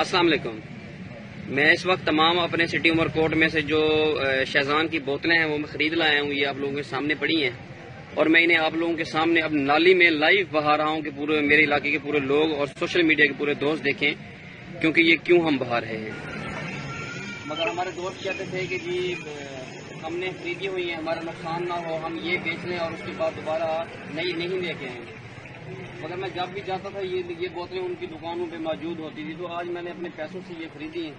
अस्सलाम वालेकुम मैं इस वक्त तमाम अपने सिटी उमर कोर्ट में से जो शहजान की बोतलें हैं, वो मैं खरीद लाया हूँ, ये आप लोगों के सामने पड़ी हैं। और मैं इन्हें आप लोगों के सामने अब नाली में लाइव बहा रहा हूँ कि पूरे मेरे इलाके के पूरे लोग और सोशल मीडिया के पूरे दोस्त देखें, क्योंकि ये क्यों हम बहा रहे हैं। मगर हमारे दोस्त कहते थे कि जी हमने खरीदी हुई है, हमारा नुकसान ना हो, हम ये बेच लें और उसके बाद दोबारा नई नहीं लेके आएँगे मगर मैं जब भी जाता था, ये ये बोतलें उनकी दुकानों पे मौजूद होती थी तो आज मैंने अपने पैसों से ये खरीदी हैं।